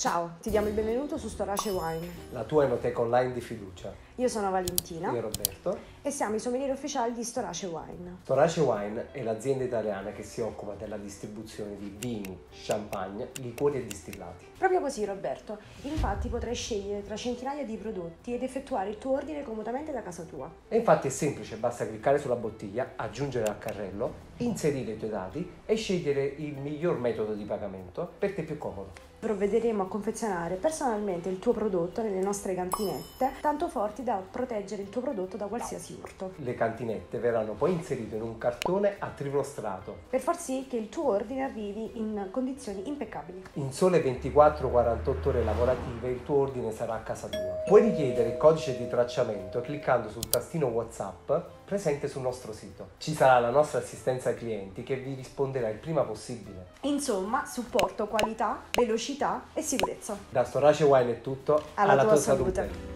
Ciao, ti diamo il benvenuto su Storace Wine. La tua enoteca online di fiducia. Io sono Valentina Io Roberto. e siamo i sommelieri ufficiali di Storace Wine. Torace Wine è l'azienda italiana che si occupa della distribuzione di vini, champagne, liquori e distillati. Proprio così Roberto, infatti potrai scegliere tra centinaia di prodotti ed effettuare il tuo ordine comodamente da casa tua. E infatti è semplice, basta cliccare sulla bottiglia, aggiungere al carrello, inserire i tuoi dati e scegliere il miglior metodo di pagamento per te più comodo. Provvederemo a confezionare personalmente il tuo prodotto nelle nostre cantinette, tanto forti da proteggere il tuo prodotto da qualsiasi urto, Le cantinette verranno poi inserite in un cartone a triplo strato. per far sì che il tuo ordine arrivi in condizioni impeccabili. In sole 24-48 ore lavorative il tuo ordine sarà a casa tua. Puoi richiedere il codice di tracciamento cliccando sul tastino WhatsApp presente sul nostro sito. Ci sarà la nostra assistenza ai clienti che vi risponderà il prima possibile. Insomma, supporto, qualità, velocità e sicurezza. Da Storace Wine è tutto, Alla tua tua salute. salute.